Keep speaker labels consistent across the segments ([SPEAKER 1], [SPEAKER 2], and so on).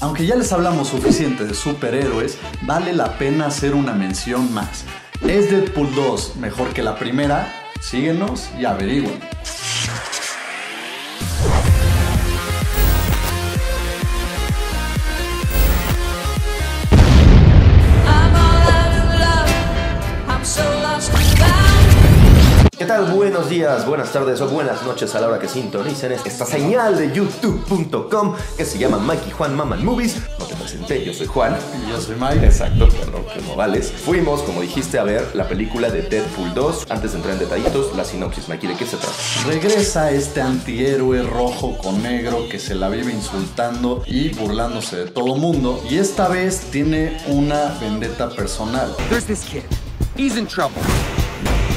[SPEAKER 1] Aunque ya les hablamos suficiente de superhéroes, vale la pena hacer una mención más. ¿Es Deadpool 2 mejor que la primera? Síguenos y averigüen.
[SPEAKER 2] ¿Qué tal? Buenos días, buenas tardes o buenas noches a la hora que sintonicen esta señal de youtube.com que se llama Mikey Juan Maman Movies. No te presenté, yo soy Juan.
[SPEAKER 1] Y yo soy Mike.
[SPEAKER 2] Exacto, perdón, que no vales. Fuimos, como dijiste, a ver la película de Deadpool 2. Antes de entrar en detallitos, la sinopsis, Mikey, ¿de qué se trata?
[SPEAKER 1] Regresa este antihéroe rojo con negro que se la vive insultando y burlándose de todo mundo. Y esta vez tiene una vendetta personal.
[SPEAKER 3] There's this kid. He's in trouble.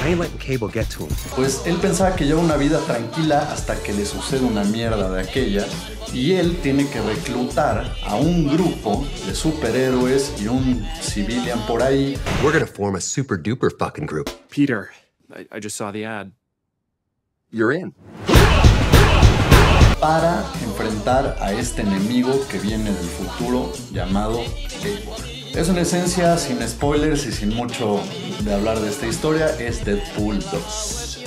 [SPEAKER 3] I ain't letting Cable get to him.
[SPEAKER 1] Pues él pensaba que lleva una vida tranquila hasta que le sucede una mierda de aquella. Y él tiene que reclutar a un grupo de superhéroes y un civilian por ahí
[SPEAKER 4] We're gonna form a super duper fucking group.
[SPEAKER 5] Peter, I, I just saw the ad.
[SPEAKER 4] You're in.
[SPEAKER 1] Para enfrentar a este enemigo que viene del futuro llamado Cable. Eso en esencia, sin spoilers y sin mucho de hablar de esta historia, es Deadpool 2.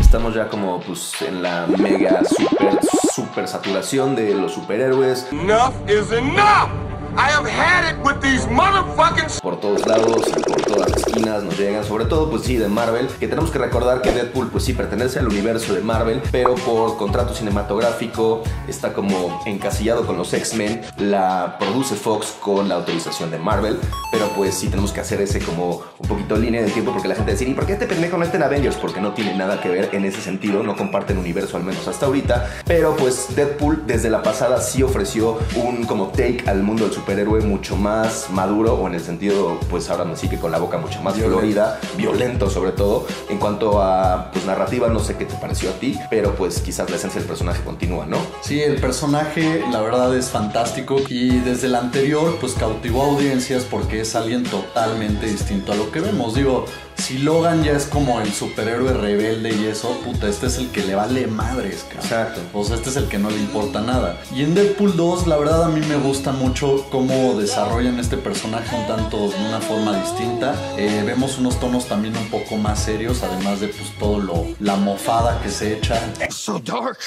[SPEAKER 2] Estamos ya como pues en la mega super super saturación de los superhéroes
[SPEAKER 6] Enough is enough! I have had it with these motherfucking
[SPEAKER 2] por todos lados y por todas las esquinas nos llegan, sobre todo pues sí de Marvel, que tenemos que recordar que Deadpool pues sí pertenece al universo de Marvel, pero por contrato cinematográfico está como encasillado con los X-Men, la produce Fox con la autorización de Marvel, pero pues sí tenemos que hacer ese como un poquito línea del tiempo porque la gente dice, ¿y por qué este pendejo no está en Avengers? Porque no tiene nada que ver en ese sentido, no comparten universo al menos hasta ahorita, pero pues Deadpool desde la pasada sí ofreció un como take al mundo del superhéroe mucho más maduro o en el sentido pues ahora sí que con la boca mucho más
[SPEAKER 1] Violento.
[SPEAKER 2] florida, violento sobre todo. En cuanto a pues narrativa no sé qué te pareció a ti, pero pues quizás la esencia del personaje continúa, ¿no?
[SPEAKER 1] Sí, el personaje la verdad es fantástico y desde el anterior pues cautivó audiencias porque es alguien totalmente distinto a lo que vemos. Digo, si Logan ya es como el superhéroe rebelde y eso, puta, este es el que le vale madres, cabrón.
[SPEAKER 2] Exacto.
[SPEAKER 1] O sea, este es el que no le importa nada. Y en Deadpool 2, la verdad a mí me gusta mucho cómo desarrollan este personaje un tanto de una forma distinta. Eh, vemos unos tonos también un poco más serios, además de pues todo lo, la mofada que se echa
[SPEAKER 6] so dark.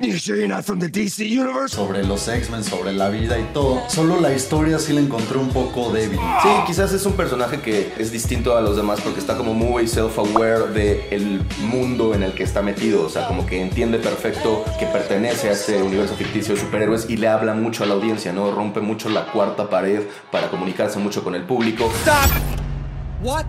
[SPEAKER 6] You sure you're not from the DC universe?
[SPEAKER 1] sobre los X-Men, sobre la vida y todo. Solo la historia sí la encontré un poco débil.
[SPEAKER 2] Sí, quizás es un personaje que es distinto a los demás porque está como muy self-aware del mundo en el que está metido. O sea, como que entiende perfecto que pertenece a ese universo ficticio de superhéroes y le habla mucho a la audiencia, ¿no? Rompe mucho la cuarta pared para comunicarse mucho con el público.
[SPEAKER 7] What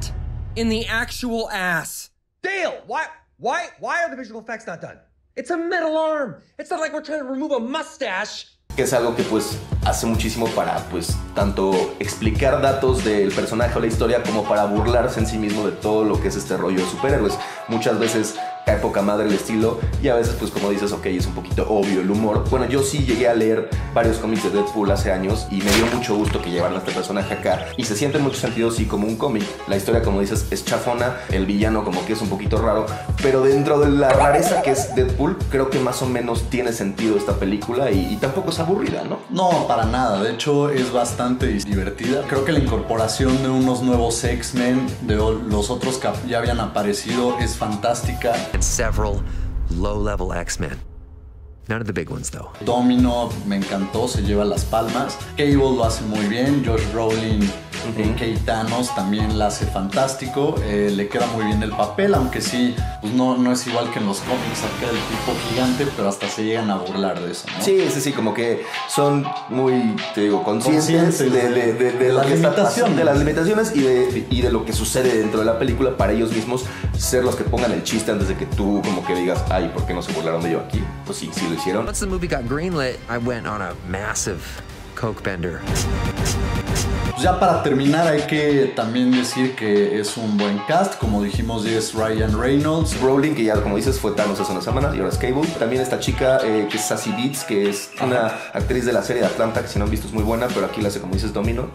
[SPEAKER 7] in the actual ass?
[SPEAKER 8] Dale, why, why, why are the visual effects not done? It's a metal arm. It's not like we're trying to remove a mustache.
[SPEAKER 2] que es algo que pues hace muchísimo para pues tanto explicar datos del personaje o la historia como para burlarse en sí mismo de todo lo que es este rollo de superhéroes. Muchas veces cae poca madre el estilo y a veces pues como dices, ok, es un poquito obvio el humor. Bueno, yo sí llegué a leer varios cómics de Deadpool hace años y me dio mucho gusto que llevaran a este personaje acá y se siente en muchos sentidos sí como un cómic. La historia como dices es chafona, el villano como que es un poquito raro, pero dentro de la rareza que es Deadpool creo que más o menos tiene sentido esta película y, y tampoco es aburrida, ¿no?
[SPEAKER 1] No, para nada. De hecho, es bastante divertida. Creo que la incorporación de unos nuevos X-Men, de los otros que ya habían aparecido, es fantástica.
[SPEAKER 4] And several low level X Men. None of the big ones, though.
[SPEAKER 1] Domino me encantó, se lleva las palmas. Cable lo hace muy bien. Josh Brolin, eh, Kate Thanos también la hace fantástico. Eh, le queda muy bien el papel, aunque sí, pues no, no es igual que en los cómics acá del tipo gigante, pero hasta se llegan a burlar de eso, ¿no?
[SPEAKER 2] Sí, sí, sí, como que son muy, te digo, conscientes,
[SPEAKER 1] Conscientes
[SPEAKER 2] de, de- de- de
[SPEAKER 1] las limitaciones.
[SPEAKER 2] de las limitaciones y de, y de lo que sucede dentro de la película para ellos mismos ser los que pongan el chiste antes de que tú como que digas, ay, ¿por qué no se burlaron de yo aquí? Pues sí, sí lo hicieron.
[SPEAKER 4] Once the movie got greenlit, I went on a massive coke bender.
[SPEAKER 1] Ya para terminar hay que también decir que es un buen cast. Como dijimos, es Ryan Reynolds.
[SPEAKER 2] Rowling, que ya como dices fue Thanos hace unas semanas y ahora es Cable. También esta chica eh, que es Sassy Beats, que es una actriz de la serie de Atlanta, que si no han visto es muy buena, pero aquí la hace como dices Domino.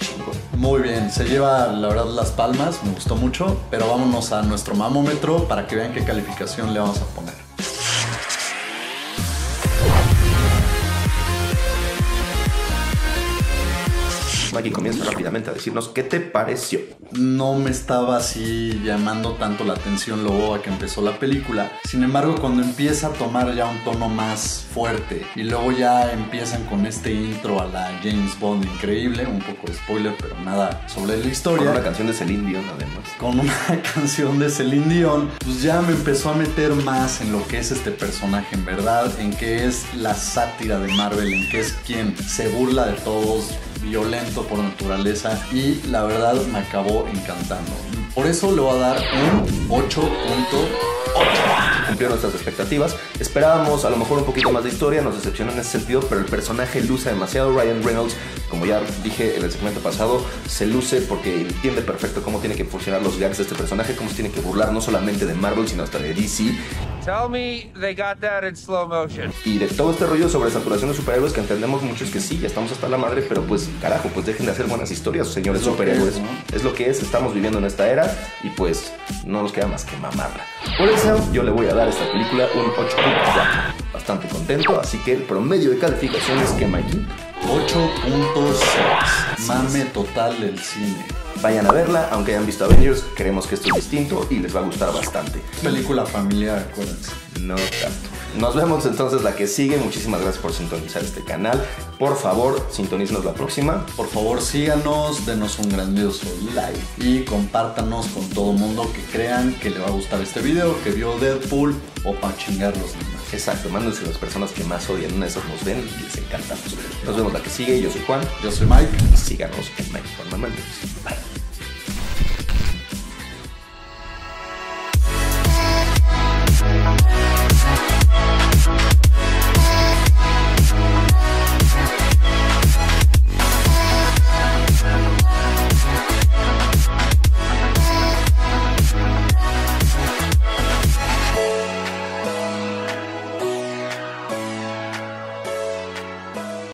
[SPEAKER 1] Muy bien, se lleva la verdad las palmas, me gustó mucho, pero vámonos a nuestro mamómetro para que vean qué calificación le vamos a poner.
[SPEAKER 2] Maggie comienza rápidamente a decirnos qué te pareció.
[SPEAKER 1] No me estaba así llamando tanto la atención luego a que empezó la película. Sin embargo, cuando empieza a tomar ya un tono más fuerte y luego ya empiezan con este intro a la James Bond increíble, un poco de spoiler, pero nada sobre la
[SPEAKER 2] Con
[SPEAKER 1] historia.
[SPEAKER 2] una canción de Celine Dion además.
[SPEAKER 1] con una canción de Celine Dion, pues ya me empezó a meter más en lo que es este personaje en verdad, en que es la sátira de Marvel, en que es quien se burla de todos, violento por naturaleza y la verdad me acabó encantando. Por eso le voy a dar un 8.8.
[SPEAKER 2] Cumplió nuestras expectativas. Esperábamos a lo mejor un poquito más de historia, nos decepcionó en ese sentido, pero el personaje luce demasiado. Ryan Reynolds, como ya dije en el segmento pasado, se luce porque entiende perfecto cómo tiene que funcionar los gags de este personaje, cómo se tiene que burlar no solamente de Marvel, sino hasta de DC.
[SPEAKER 9] Tell me they got that in slow motion.
[SPEAKER 2] Y de todo este rollo sobre saturación de superhéroes que entendemos muchos que sí, ya estamos hasta la madre, pero pues carajo, pues dejen de hacer buenas historias, señores superhéroes.
[SPEAKER 1] es, ¿no?
[SPEAKER 2] Es lo que es, estamos viviendo en esta era y pues no nos queda más que mamarla. Por eso yo le voy a dar a esta película un 8.4. Bastante contento, así que el promedio de calificación es que Mikey.
[SPEAKER 1] 8.6. Mame total del cine.
[SPEAKER 2] Vayan a verla, aunque hayan visto Avengers, creemos que esto es distinto y les va a gustar bastante.
[SPEAKER 1] Película familiar, acuérdense.
[SPEAKER 2] No tanto. Nos vemos entonces la que sigue. Muchísimas gracias por sintonizar este canal. Por favor, sintonícenos la próxima.
[SPEAKER 1] Por favor, síganos, denos un grandioso like y compártanos con todo mundo que crean que le va a gustar este video, que vio Deadpool o para chingar los demás.
[SPEAKER 2] Exacto, mándense a las personas que más odian. Una de esas nos ven y les encantamos. Nos vemos la que sigue. Yo soy Juan.
[SPEAKER 1] Yo soy Mike.
[SPEAKER 2] Síganos en Mike Juan. Bye.